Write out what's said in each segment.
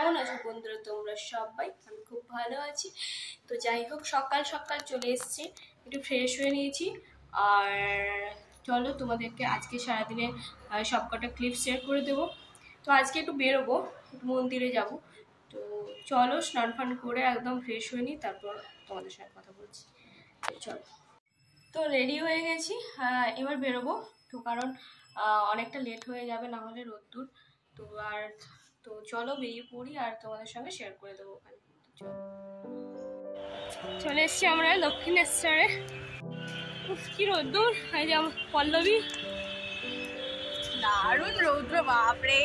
কেমন আছো বন্ধুরা? তোমরা সবাই? আমি খুব ভালো আছি। তো যাই হোক, সকাল সকাল চলে এসেছি। একটু ফ্রেশ হয়ে নিয়েছি। আর চলো তোমাদেরকে আজকে সারাদিনে সবকটা ক্লিপ শেয়ার করে দেবো। তো আজকে একটু বেরোবো, একটু মন্দিরে যাব। তো চলো, স্নান ফান করে একদম ফ্রেশ হয়ে নিই, তারপর তোমাদের সঙ্গে কথা বলছি। চলো। তো রেডি হয়ে গেছি। এবার বেরোবো। তো কারণ অনেকটা লেট হয়ে যাবে, না হলে রোদ্দুর তো আর তো চলো বেরিয়ে পড়ি আর তোমাদের সঙ্গে শেয়ার করে দেবো ওখানে। চলে এসছি আমরা দক্ষিণেশ্বরে। কি রোদ্দুর। এই যে আমার পল্লবী। দারুণ রৌদ্র বাপরে।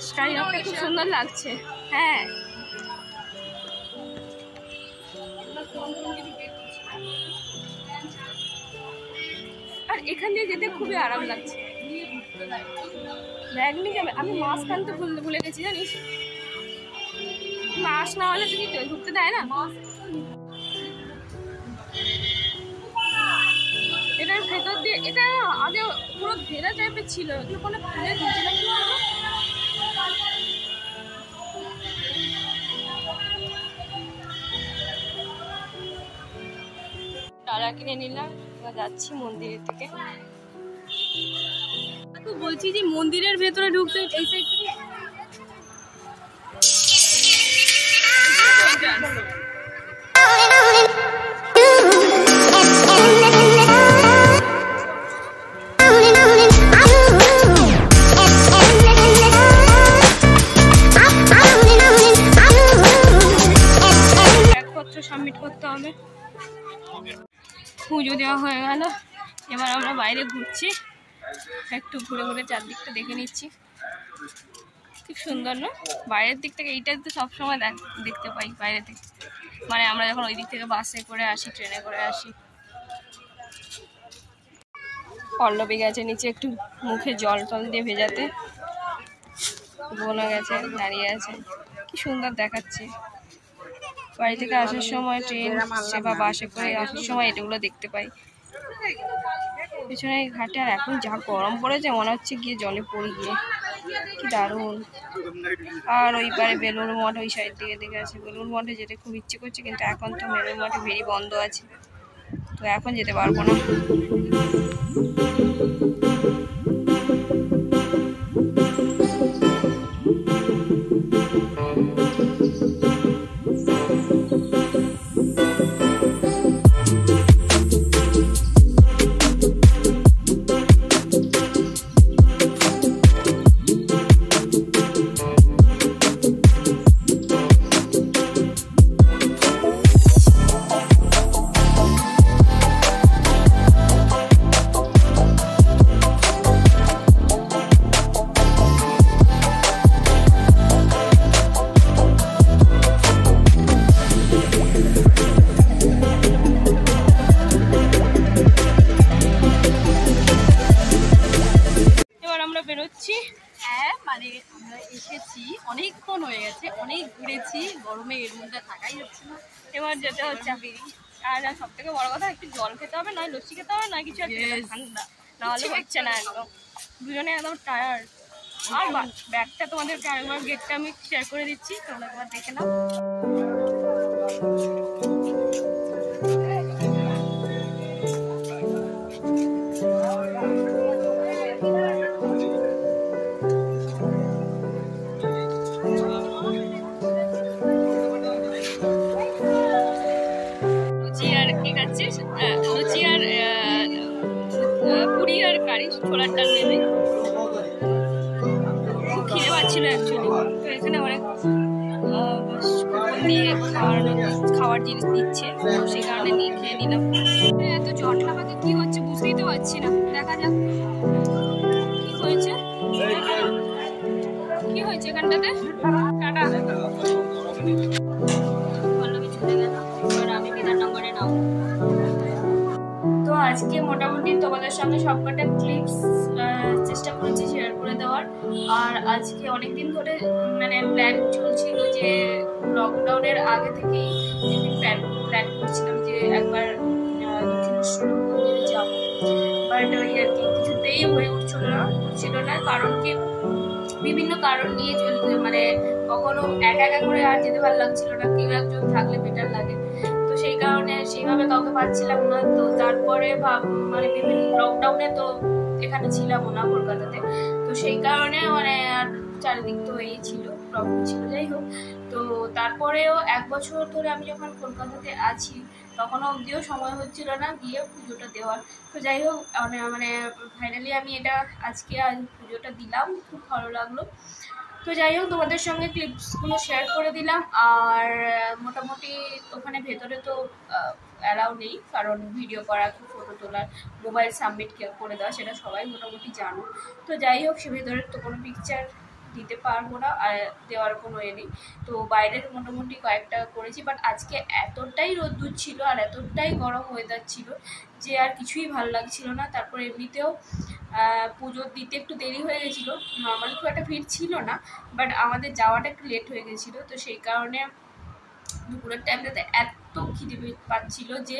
স্কাইলকটা খুব সুন্দর লাগছে। হ্যাঁ। আর এখান দিয়ে যেতে খুবই আরাম লাগছে। ব্যাগ নিয়ে আমি মাস্ক আনতে ভুলে ভুলে গেছি, জানিস? মাস্ক না হলে তুই ঢুকতে দেয় না। এটার ভেতর দিয়ে এটা আগে পুরো ঘেরা টাইপের ছিল। এগুলো কোনো খুলে কি বলতো? তারা কিনে নিলাম। যাচ্ছি মন্দিরের থেকে তো বলছি যে মন্দিরের ভেতরে ঢুকতে এই সাইড থেকে সাবমিট করতে হবে। পুজো দেওয়া হয়ে গেল। এবার আমরা বাইরে ঘুরছি। একটু ঘুরে ঘুরে চারদিকটা দেখে নিচ্ছি। খুব সুন্দর, না? বাইরের দিক থেকে এইটা তো সবসময় দেখ- দেখতে পাই বাইরে থেকে মানে আমরা যখন ওই দিক থেকে বাসে করে আসি ট্রেনে করে আসি। পল্লবী গেছে নিচে একটু মুখে জল টল দিয়ে ভেজাতে। বোনা গেছে, দাঁড়িয়ে আছে। কি সুন্দর দেখাচ্ছে। বাড়ি থেকে আসার সময় ট্রেন বা বাসে করে আসার সময় এটাগুলো দেখতে পাই। পেছনে ঘাটে আর এখন যা গরম পড়েছে, মনে হচ্ছে গিয়ে জলে পড়ে গিয়ে। কি দারুণ। আর ওই পারে বেলুর মঠ ওই সাইড দিকে দেখে আছে। বেলুর মঠে যেতে খুব ইচ্ছে করছে, কিন্তু এখন তো বেলুর মঠে ভেরি বন্ধ আছে। তো এখন যেতে পারব না। অনেক ঘুরেছি গরমে এর মধ্যে থাকাই যাচ্ছে না। এবার যেতে হচ্ছে আর সব থেকে বড় কথা একটু জল খেতে হবে নয় লস্যি খেতে হবে না কিছু একটা ঠান্ডা। নাহলে হচ্ছে না একদম। দুজনে একদম টায়ার আর ব্যাগটা তোমাদেরকে আরেকবার গেটটা আমি শেয়ার করে দিচ্ছি তোমরা একবার দেখে নাও। আর কারি ছোলার ডাল নেবে খিদে পাচ্ছিল অ্যাকচুয়ালি তো এখানে অনেক দিয়ে খাওয়ার খাওয়ার জিনিস দিচ্ছে। সেই কারণে নিয়ে খেয়ে নিলাম। এত জটলা পাকে কি হচ্ছে বুঝতেই তো পারছি না। দেখা যাক কি হয়েছে। কি হয়েছে এখানটাতে? টাটা। আজকে মোটামুটি তোমাদের সঙ্গে সবকটা ক্লিপস চেষ্টা করেছি শেয়ার করে দেওয়ার। আর আজকে অনেক দিন ধরে মানে প্ল্যান চলছিল যে লকডাউনের আগে থেকেই প্ল্যান প্ল্যান করছিলাম যে একবার যাব। বাট ওই আর কি কিছুতেই হয়ে উঠছিল না উঠছিল না, কারণ কি বিভিন্ন কারণ নিয়ে চলতে মানে কখনো একা একা করে আর যেতে ভালো লাগছিল না, কেউ একজন থাকলে বেটার লাগে। সেই কারণে সেইভাবে কাউকে পাচ্ছিলাম না। তো তারপরে ভাব মানে বিভিন্ন লকডাউনে তো এখানে ছিলাম না কলকাতাতে। তো সেই কারণে মানে আর চারিদিক তো এই ছিল প্রবলেম ছিল। যাই হোক, তো তারপরেও এক বছর ধরে আমি যখন কলকাতাতে আছি, তখনও অবধিও সময় হচ্ছিল না গিয়ে পুজোটা দেওয়ার। তো যাই হোক মানে মানে ফাইনালি আমি এটা আজকে আজ পুজোটা দিলাম, খুব ভালো লাগল। তো যাই হোক, তোমাদের সঙ্গে ক্লিপসগুলো শেয়ার করে দিলাম। আর মোটামুটি ওখানে ভেতরে তো অ্যালাউ নেই, কারণ ভিডিও করা কি ফটো তোলার মোবাইল সাবমিট করে দেওয়া, সেটা সবাই মোটামুটি জানো। তো যাই হোক, সে ভেতরের তো কোনো পিকচার দিতে পারব না, আর দেওয়ার কোনো এ নেই। তো বাইরের মোটামুটি কয়েকটা করেছি বাট আজকে এতটাই রোদ্দুর ছিল আর এতটাই গরম ওয়েদার ছিল যে আর কিছুই ভালো লাগছিল না। তারপর এমনিতেও পুজো দিতে একটু দেরি হয়ে গেছিল। নর্মালি খুব একটা ভিড় ছিল না বাট আমাদের যাওয়াটা একটু লেট হয়ে গেছিল। তো সেই কারণে দুপুরের টাইমটাতে এত খিদে পাচ্ছিলো যে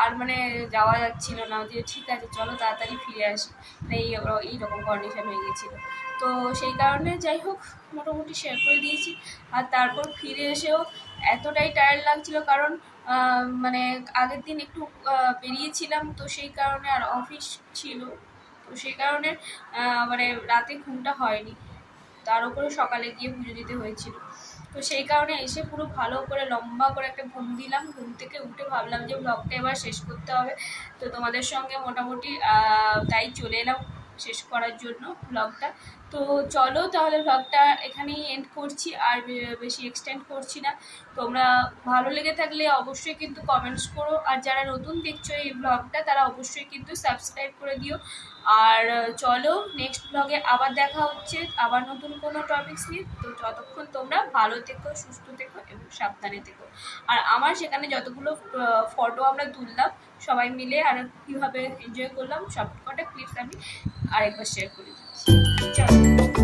আর মানে যাওয়া যাচ্ছিল না। যে ঠিক আছে, চলো তাড়াতাড়ি ফিরে আসি। এই এইরকম কন্ডিশন হয়ে গেছিল। তো সেই কারণে যাই হোক, মোটামুটি শেয়ার করে দিয়েছি। আর তারপর ফিরে এসেও এতটাই টায়ার্ড লাগছিল কারণ মানে আগের দিন একটু বেরিয়েছিলাম তো সেই কারণে আর অফিস ছিল। তো সেই কারণে মানে রাতে ঘুমটা হয়নি। তার উপরে সকালে গিয়ে পুজো দিতে হয়েছিল। তো সেই কারণে এসে পুরো ভালো করে লম্বা করে একটা ঘুম দিলাম। ঘুম থেকে উঠে ভাবলাম যে ব্লগটা এবার শেষ করতে হবে। তো তোমাদের সঙ্গে মোটামুটি তাই চলে এলাম শেষ করার জন্য ব্লগটা তো চলো তাহলে ব্লগটা এখানেই এন্ড করছি, আর বেশি এক্সটেন্ড করছি না। তোমরা ভালো লেগে থাকলে অবশ্যই কিন্তু কমেন্টস করো। আর যারা নতুন দেখছ এই ব্লগটা তারা অবশ্যই কিন্তু সাবস্ক্রাইব করে দিও। আর চলো নেক্সট ব্লগে আবার দেখা হচ্ছে, আবার নতুন কোনো টপিক্স নিয়ে। তো যতক্ষণ তোমরা ভালো থেকো, সুস্থ থেকো এবং সাবধানে থেকো। আর আমার সেখানে যতগুলো ফটো আমরা তুললাম, সবাই মিলে আর কীভাবে এনজয় করলাম, সব কটা ক্লিপস আমি আরেকবার শেয়ার করে দিচ্ছি। চলো।